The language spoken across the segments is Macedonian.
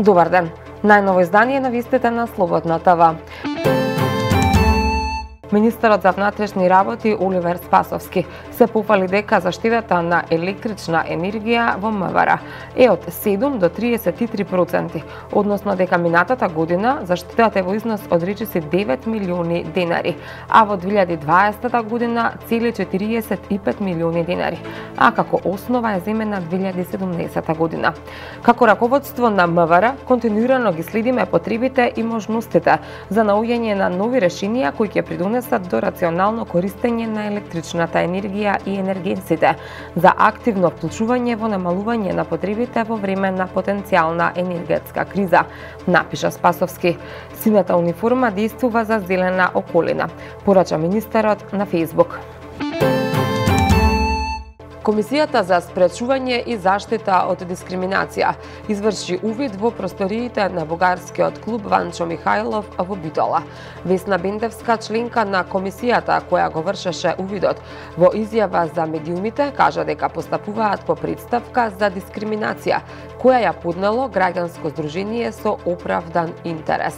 Добар ден. Најново издание на вистите на Слободна ТВ. Министерот за внатрешни работи Оливер Спасовски се пофали дека заштедата на електрична енергија во МВР е од 7 до 33%, односно дека минатата година заштедата е во износ од речиси 9 милиони денари, а во 2020 година цели 45 милиони денари, а како основа е земена 2017 година. Како раководство на МВР, континуирано ги следиме потребите и можностите за наоѓање на нови решенија кои ќе придонесат допринесат до рационално користење на електричната енергија и енергенците, за активно вклучување во намалување на потребите во време на потенцијална енергетска криза, напиша Спасовски. Сината униформа действува за зелена околина, порача министерот на Facebook. Комисијата за спречување и заштита од дискриминација изврши увид во просториите на бугарскиот клуб Ванчо Михајлов во Битола. Весна Бендевска, членка на комисијата која го вршеше увидот, во изјава за медиумите кажа дека постапуваат по представка за дискриминација, која ја поднело граѓанско здружение со оправдан интерес.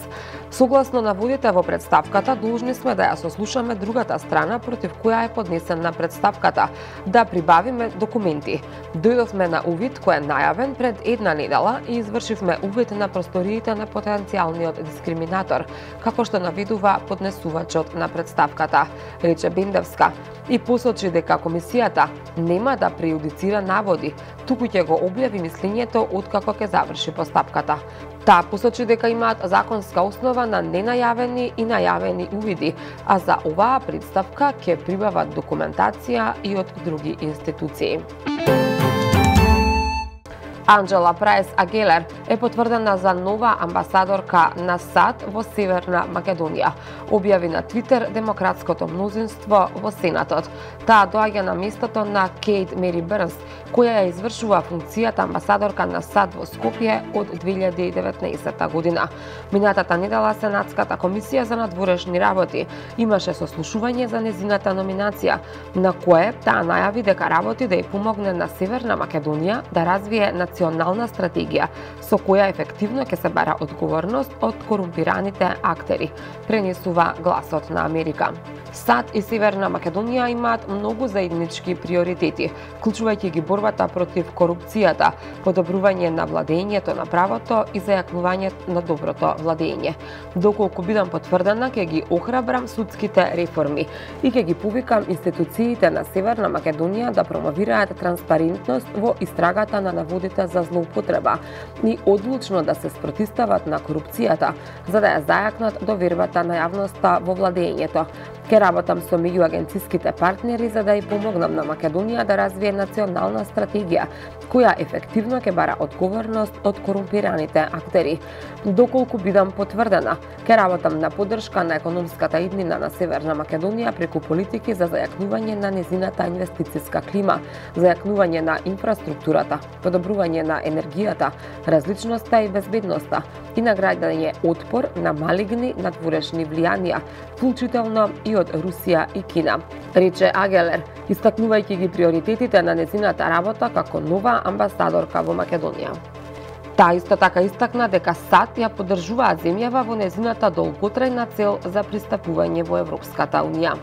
Согласно наводите во представката, должни сме да ја сослушаме другата страна против која е поднесена представката, да прибавиме документи. Дојдовме на увид кој е најавен пред една недела и извршивме увид на просториите на потенцијалниот дискриминатор, како што наведува поднесувачот на представката, рече Бендевска, и посочи дека комисијата нема да преюдицира наводи, туку ќе го објави мислењето откако ќе заврши постапката. Таа посочи дека имаат законска основа на ненајавени и најавени увиди, а за оваа представка ќе прибават документација и од други институции. Анджела Прайс Агелер е потврдена за нова амбасадорка на САД во Северна Македонија, објави на Твитер демократското мнозинство во Сенатот. Таа доаѓа на местото на Кейт Мери Бернс, која ја извршува функцијата амбасадорка на САД во Скопје од 2019 година. Минатата недела Сенатската комисија за надворешни работи имаше сослушување за незината номинација, на кое таа најави дека работи да ја помогне на Северна Македонија да развие на национална стратегија со која ефективно ќе се бара одговорност од корумпираните актери, пренесува гласот на Америка. САД и Северна Македонија имаат многу заеднички приоритети, вклучувајќи ги борбата против корупцијата, подобрување на владењето на правото и зајакнување на доброто владење. Доколку бидам потврдена, ќе ги охрабрам судските реформи и ќе ги повикам институциите на Северна Македонија да промовираат транспарентност во истрагата на наводите за злоупотреба и одлучно да се спротистават на корупцијата, за да ја зајакнат довербата на јавноста во владењето. Ке работам со меѓуагенцијските партнери за да ја помогнам на Македонија да развие национална стратегија која ефективно ќе бара одговорност од корумпираните актери. Доколку бидам потврдена, ке работам на поддршка на економската иднина на Северна Македонија преку политики за зајакнување на незината инвестициска клима, зајакнување на инфраструктурата, подобрување на енергијата, различноста и безбедноста и наградање отпор на малигни надворешни влијанија, вклучително и од Русија и Кина, рече Агелер, истакнувајќи ги приоритетите на незината работа како нова амбасадорка во Македонија. Таа исто така истакна дека САД ја поддржуваат земјава во незината долготрајна цел за пристапување во Европската Унија.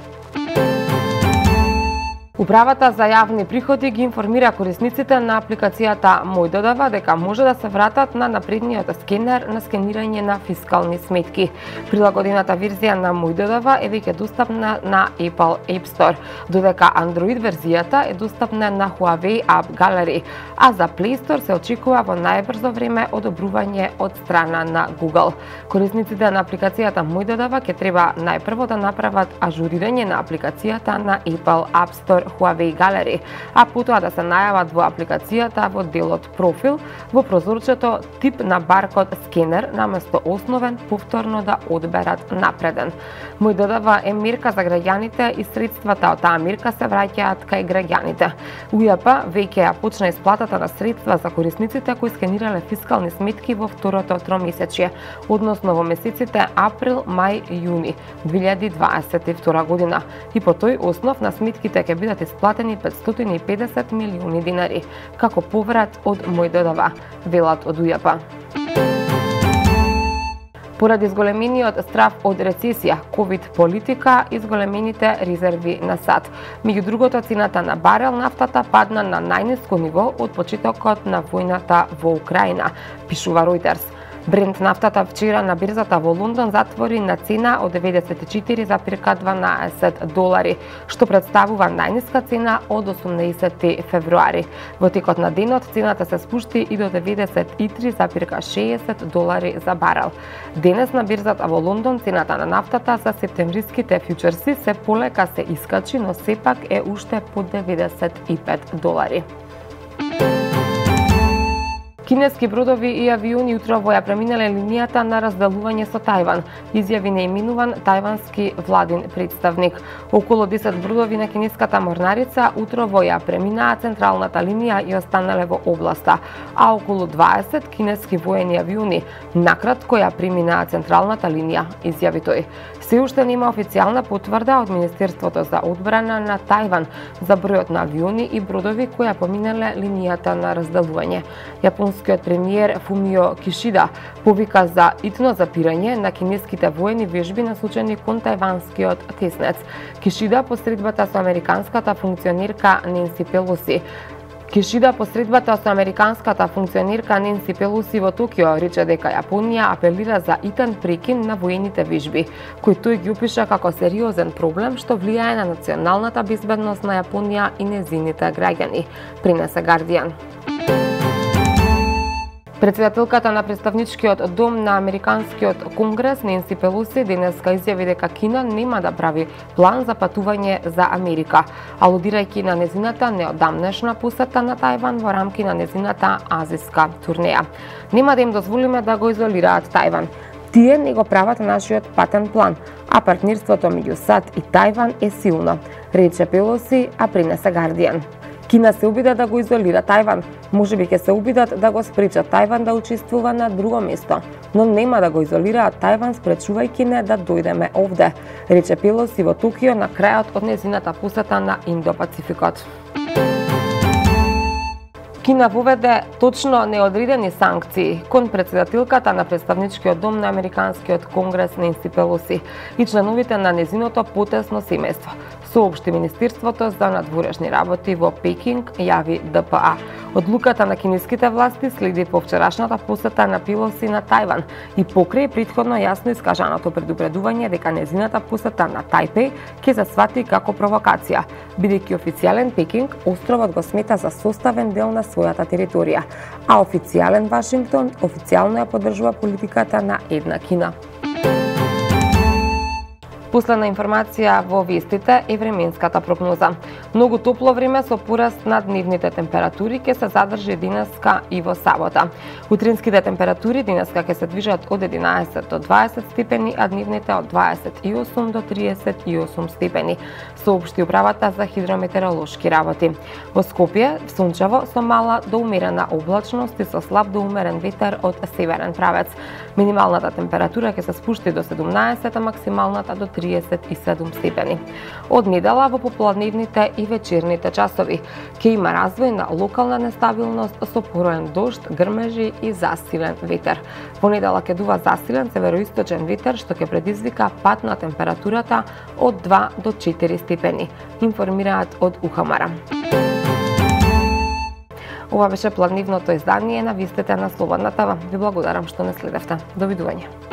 Управата за јавни приходи ги информира корисниците на апликацијата Мој додава дека може да се вратат на напредниот скенер на скенирање на фискални сметки. Прилагодената верзија на Мој додава е веќе достапна на Apple App Store, додека Android верзијата е достапна на Huawei App Gallery, а за Play Store се очекува во најбрзо време одобрување од страна на Google. Корисниците на апликацијата Мој додава ќе треба најпрво да направат ажурирање на апликацијата на Apple App Store Huawei Gallery, а потоа да се најават во апликацијата во делот профил во прозорчето тип на баркод скенер наместо основен повторно да одберат напреден. Мој додава е мерка за граѓаните и средствата од таа мерка се враќаат кај граѓаните. УЈП веќе ја почна исплатата на средства за корисниците кои скенирале фискални сметки во второто тромесечје, односно во месеците април, мај, јуни 2022 година. И по тој основ на сметките ќе бидат бидат исплатени 550 милиони динари како поврат од мојдодава велат од УЈП. Поради изголемениот страв од рецесија, ковид политика и изголемените резерви на САД. Меѓу другото, цената на барел нафтата падна на најниско ниво од почетокот на војната во Украина, пишува Reuters. Брент нафтата вчера на бирзата во Лондон затвори на цена од 94,12 долари, што представува најниска цена од 18 февруари. Во текот на денот цената се спушти и до 93,60 долари за барел. Денес на бирзата во Лондон цената на нафтата за септемвриските фьючерси се полека се искачи, но сепак е уште под 95 долари. Кинески бродови и авиони утро ја преминале линијата на разделување со Тајван, изјави неименуван тајвански владин представник. Околу 10 бродови на кинеската морнарица утро ја преминаа централната линија и останале во областа, а околу 20 кинески воени авиони накратко ја преминаа централната линија, изјави тој. Се уште нема официјална потврда од Министерството за одбрана на Тајван за бројот на авиони и бродови кои поминале линијата на разделување. Јапонскиот премиер Фумио Кишида повика за итно запирање на кинеските воени вежби насочени кон тајванскиот теснец. Кишида посредбата со американската функционерка Ненси Пелоси Кишида посредбата со американската функционерка Ненси Пелоси во Токио рече дека Јапонија апелира за итен прекин на воените вежби, кој тој ги опиша како сериозен проблем што влијае на националната безбедност на Јапонија и незините граѓани, принесе Гардијан. Председателката на представничкиот дом на Американскиот конгрес Ненси Пелоси денеска изјави дека Кина нема да прави план за патување за Америка, алудирајќи на незината неодамнешна посета на Тајван во рамки на незината азиска турнеја. Нема да им дозволиме да го изолираат Тајван. Тие не го прават нашиот патен план, а партнерството меѓу САД и Тајван е силно, рече Пелоси, а принесе Гардијан. Кина се обида да го изолира Тајван. Може би ќе се обидат да го спречат Тајван да учествува на друго место, но нема да го изолираат Тајван спречувајќи не да дојдеме овде, рече Пелоси во Токио на крајот од незината посета на Индо-Пацификот. Кина воведе точно неодредени санкции кон председателката на представничкиот дом на Американскиот конгрес Ненси Пелоси и членовите на незиното потесно семејство, соопшти Министерството за надворешни работи во Пекинг, јави ДПА. Одлуката на кинеските власти следи по вчерашната посета на Пелоси на Тајван и покрај предходно јасно искажаното предупредување дека незината посета на Тајпеј ќе се свати како провокација, бидејќи официјален Пекинг островот го смета за составен дел на својата територија, а официјален Вашингтон официјално ја поддржува политиката на една Кина. Последна информација во вестите е временската прогноза. Многу топло време со пораст на дневните температури ќе се задржи денеска и во сабота. Утринските температури денеска ќе се движат од 11 до 20 степени, а дневните од 28 до 38 степени, соопшти управата за хидрометеоролошки работи. Во Скопје сончево со мала до умерена облачност и со слаб до умерен ветер од северен правец. Минималната температура ќе се спушти до 17, а максималната до 37 степени. Од недела во попладневните и вечерните часови ќе има развој на локална нестабилност со пороен дожд, грмежи и засилен ветер. Во недела ќе дува засилен североисточен ветер што ќе предизвика пат на температурата од 2 до 4 степени, информираат од Ухамара. Ова беше планивното издание на Вистите на Слободна ТВ. Ви благодарам што не следевте. Довидување.